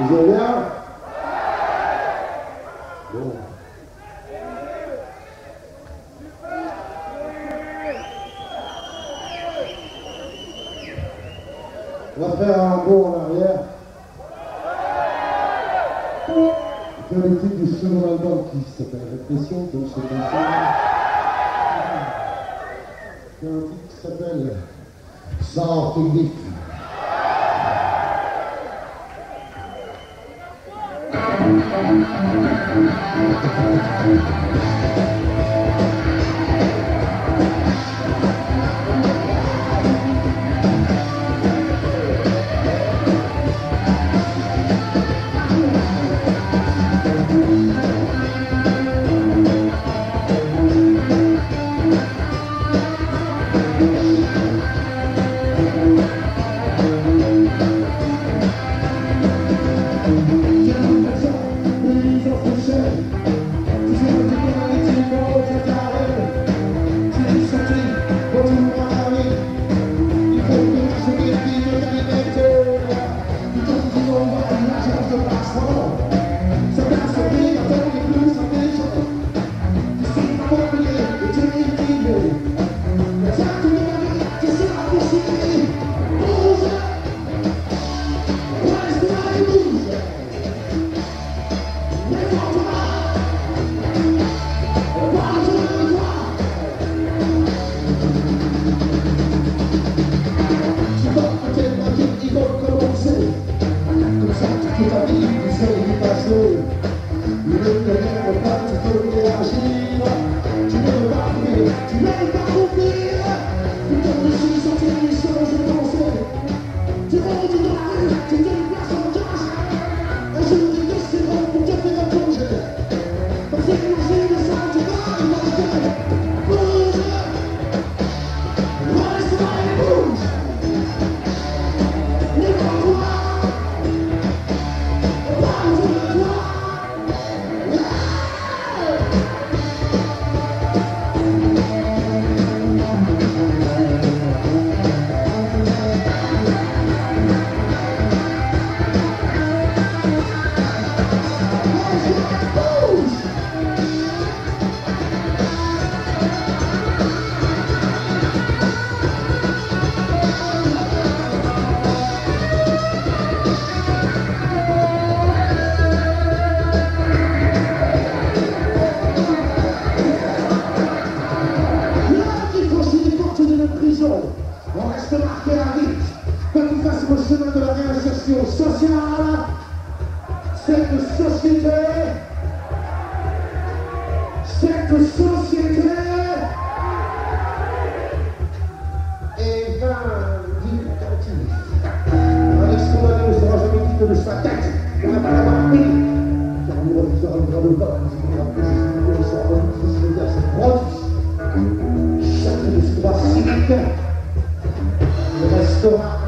Vous allez là Bon. On va faire un bond en arrière. C'est le titre du second album qui s'appelle Répression, donc c'est un titre qui s'appelle Sans public. Thank you. nationale, cette société, cette société est vindicative. Avec son année, on ne jamais de sa tête. On n'a pas la. Car nous, le grand pas. Chaque histoire le restera